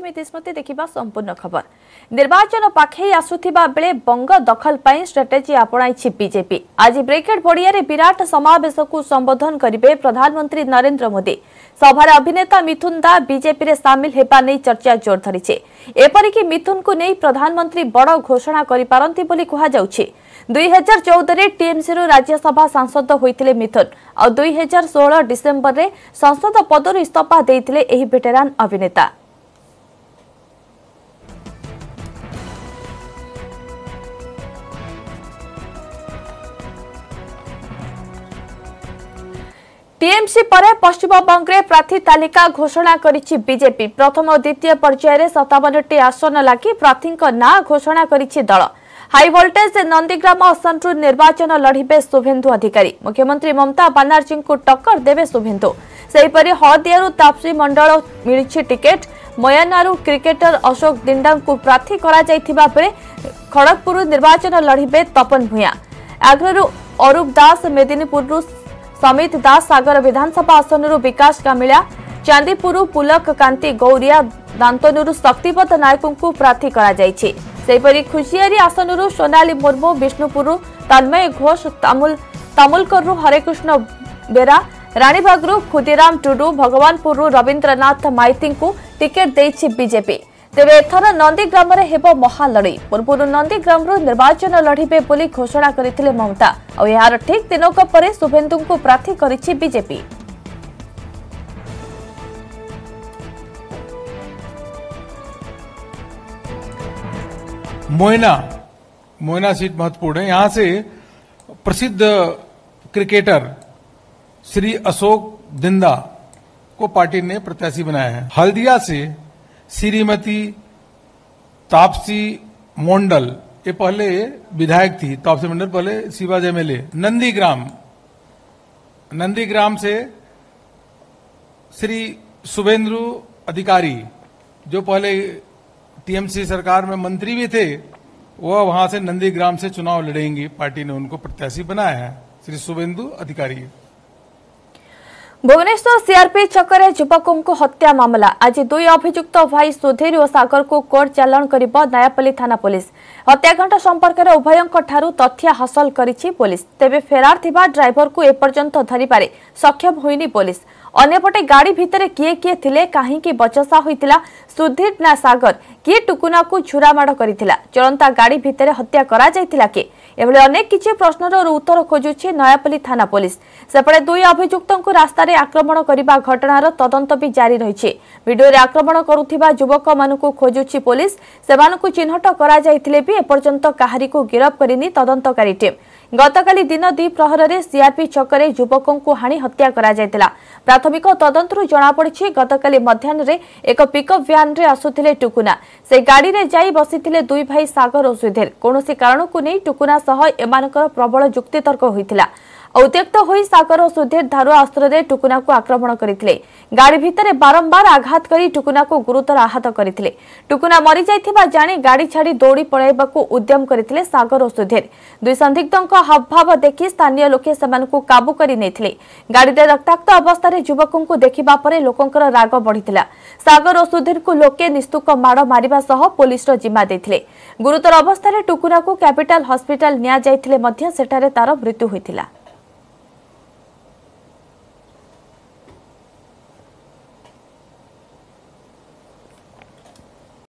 ସ୍ମୃତି ଦେଖିବା ସମ୍ପୂର୍ଣ୍ଣ ଖବର ନିର୍ବାଚନ ପାଖେଇ ଆସୁଥିବା ବେଳେ ବଙ୍ଗ ଦଖଲ ପାଇଁ ଷ୍ଟ୍ରାଟେଜି ଆପଣାଇଛି ବିଜେପି ଆଜି ବ୍ରିଗେଡ୍ ପଡ଼ିଆରେ ବିରାଟ ସମାବେଶକୁ ସମ୍ବୋଧନ କରିବେ ପ୍ରଧାନମନ୍ତ୍ରୀ ନରେନ୍ଦ୍ର ମୋଦି ସଭାରେ ଅଭିନେତା ମିଥୁନ ଦା ବିଜେପିରେ ସାମିଲ ହେବା ନେଇ ଚର୍ଚ୍ଚା ଜୋର ଧରିଛି ଏପରିକି ମିଥୁନଙ୍କୁ ନେଇ ପ୍ରଧାନମନ୍ତ୍ରୀ ବଡ଼ ଘୋଷଣା କରିପାରନ୍ତି ବୋଲି କୁହାଯାଉଛି ଦୁଇ ହଜାର ଚଉଦରେ ଟିଏମ୍ସିରୁ ରାଜ୍ୟସଭା ସାଂସଦ ହୋଇଥିଲେ ମିଥୁନ ଆଉ ଦୁଇ ହଜାର ଷୋହଳ ଡିସେମ୍ବରରେ ସଂସଦ ପଦରୁ ଇସ୍ତଫା ଦେଇଥିଲେ ଏହି ଭେଟେରାନ୍ ଅଭିନେତା টিএমসি পরে পশ্চিমবঙ্গে প্রার্থী তালিকা ঘোষণা করেছে বিজেপি প্রথম ও দ্বিতীয় পর্যায়ে সতাবনটি আসন লাগি প্রার্থী না ঘোষণা করেছে দল হাই ভোল্টেজ নন্দীগ্রাম আসনু নির্বাচন লড়বে শুভেন্দু অধিকারী মুখ্যমন্ত্রী মমতা বানার্জী টক্কর দেবে শুভেন্দু সেইপরি হলদিয়ার তাপসী মন্ডল মিছে টিকেট ময়ানারু ক্রিকেটর অশোক দিন্ডাঙ্কু প্রার্থী করা যাইথিবা বেলে খড়গপুর নির্বাচন লড়বে তপন ভূঁয়া আগ্রু অরূপ দাস মেদিনীপুরু സമീത്ദാസ് सागर বিধানসভা আসনের વિકાસ കമേля ചാന്ദിപുരു പുലക്കാന്തി ഗൗരിയ ദന്തനരു ശക്തിപത നായകുଙ୍କു പ്രാഥി കരായി ജൈചേ സെയ്പരി ഖുശിയാരി আসনের സോനാലി മോർമോ വിഷ്ണുപുരു തൽമൈ ഘോസ് തമൽ തമൽക്കർരു ഹരേകൃഷ്ണ ബേരാ റാണിഭാഗരു ഖുതിരാം ടുടു ഭഗവാൻപുരു രവീന്ദ്രനാഥ മൈതിങ്ങിକୁ ടിക്കറ്റ് ദൈചി ബിജെപി ତେବେ ଏଥର ନନ୍ଦୀଗ୍ରାମରେ ହେବ ମହାଲଢ଼େଇ ପୂର୍ବରୁ ନନ୍ଦୀଗ୍ରାମରୁ ନିର୍ବାଚନ ଲଢ଼ିବେ ବୋଲି ଘୋଷଣା କରିଥିଲେ ମମତା ଆଉ ଏହାର ଠିକ୍ ଦିନକ ପରେ ଶୁଭେନ୍ଦୁଙ୍କୁ ପ୍ରାର୍ଥୀ କରିଛି ବିଜେପି मोयना मोयना सीट महत्वपूर्ण है यहां से प्रसिद्ध क्रिकेटर श्री अशोक दिंदा को पार्टी ने प्रत्याशी बनाया है हल्दिया से श्रीमती तापसी मोंडल ये पहले विधायक थी तापसी मंडल पहले शिवाज एमएलए नंदीग्राम नंदीग्राम से श्री शुभेंद्रु अधिकारी जो पहले टीएमसी सरकार में मंत्री भी थे वह वहां से नंदीग्राम से चुनाव लड़ेंगी पार्टी ने उनको प्रत्याशी बनाया है श्री शुभेंदु अधिकारी ভুবনেশ্বর সিআরপি ছকরে যুবকঙ্কু হত্যা মামলা আজ দুই অভিযুক্ত ভাই সুধীর ও সাগরকু কোর্ট চালাণ করব নয়াপল্লী থানা পুলিশ হত্যাকাণ্ড সম্পর্কের উভয়ঙ্ঠার তথ্য হাসল করেছে পুলিশ তেবে ফেরার থিবা ড্রাইভরকু এপর্যন্ত ধরিবারে সক্ষম হয়নি পুলিশ অন্যপটে গাড়ি ভিতরে কিয়ে কিয়ে থিলে কাহিকি বচসা হয়েছিল সুধীর না সাগর কি কিয়ে টুকুনাকু মাড় করে চলন্তা গাড়ি ভিতরে হত্যা করা যাই কে ଏଭଳି ଅନେକ କିଛି ପ୍ରଶ୍ନର ଉତ୍ତର ଖୋଜୁଛି ନୟାପଲ୍ଲୀ ଥାନା ପୋଲିସ ସେପଟେ ଦୁଇ ଅଭିଯୁକ୍ତଙ୍କୁ ରାସ୍ତାରେ ଆକ୍ରମଣ କରିବା ଘଟଣାର ତଦନ୍ତ ବି ଜାରି ରହିଛି ଭିଡ଼ିଓରେ ଆକ୍ରମଣ କରୁଥିବା ଯୁବକମାନଙ୍କୁ ଖୋଜୁଛି ପୋଲିସ ସେମାନଙ୍କୁ ଚିହ୍ନଟ କରାଯାଇଥିଲେ ବି ଏପର୍ଯ୍ୟନ୍ତ କାହାରିକୁ ଗିରଫ କରିନି ତଦନ୍ତକାରୀ ଟିମ୍ ଗତକାଲି ଦିନ ଦୁଇ ପ୍ରହରରେ ସିଆର୍ପି ଛକରେ ଯୁବକଙ୍କୁ ହାଣି ହତ୍ୟା କରାଯାଇଥିଲା ପ୍ରାଥମିକ ତଦନ୍ତରୁ ଜଣାପଡ଼ିଛି ଗତକାଲି ମଧ୍ୟାହ୍ନରେ ଏକ ପିକଅପ୍ ଭ୍ୟାନ୍ରେ ଆସୁଥିଲେ ଟୁକୁନା ସେ ଗାଡ଼ିରେ ଯାଇ ବସିଥିଲେ ଦୁଇ ଭାଇ ସାଗର ଓ ସୁଧୀର କୌଣସି କାରଣକୁ ନେଇ ଟୁକୁନା ସହ ଏମାନଙ୍କର ପ୍ରବଳ ଯୁକ୍ତିତର୍କ ହୋଇଥିଲା ଔତ୍ୟକ୍ତ ହୋଇ ସାଗର ଓ ସୁଧୀର ଧାରୁଆ ଅସ୍ତ୍ରରେ ଟୁକୁନାକୁ ଆକ୍ରମଣ କରିଥିଲେ ଗାଡ଼ି ଭିତରେ ବାରମ୍ବାର ଆଘାତ କରି ଟୁକୁନାକୁ ଗୁରୁତର ଆହତ କରିଥିଲେ ଟୁକୁନା ମରିଯାଇଥିବା ଜାଣି ଗାଡ଼ି ଛାଡ଼ି ଦୌଡ଼ି ପଳାଇବାକୁ ଉଦ୍ୟମ କରିଥିଲେ ସାଗର ଓ ସୁଧୀର ଦୁଇ ସନ୍ଦିଗ୍ଧଙ୍କ ହାବଭାବ ଦେଖି ସ୍ଥାନୀୟ ଲୋକେ ସେମାନଙ୍କୁ କାବୁ କରି ନେଇଥିଲେ ଗାଡ଼ିରେ ରକ୍ତାକ୍ତ ଅବସ୍ଥାରେ ଯୁବକଙ୍କୁ ଦେଖିବା ପରେ ଲୋକଙ୍କର ରାଗ ବଢ଼ିଥିଲା ସାଗର ଓ ସୁଧୀରକୁ ଲୋକେ ନିସ୍ତୁକ ମାଡ଼ ମାରିବା ସହ ପୋଲିସର ଜିମା ଦେଇଥିଲେ ଗୁରୁତର ଅବସ୍ଥାରେ ଟୁକୁନାକୁ କ୍ୟାପିଟାଲ ହସ୍ପିଟାଲ ନିଆଯାଇଥିଲେ ମଧ୍ୟ ସେଠାରେ ତାର ମୃତ୍ୟୁ ହୋଇଥିଲା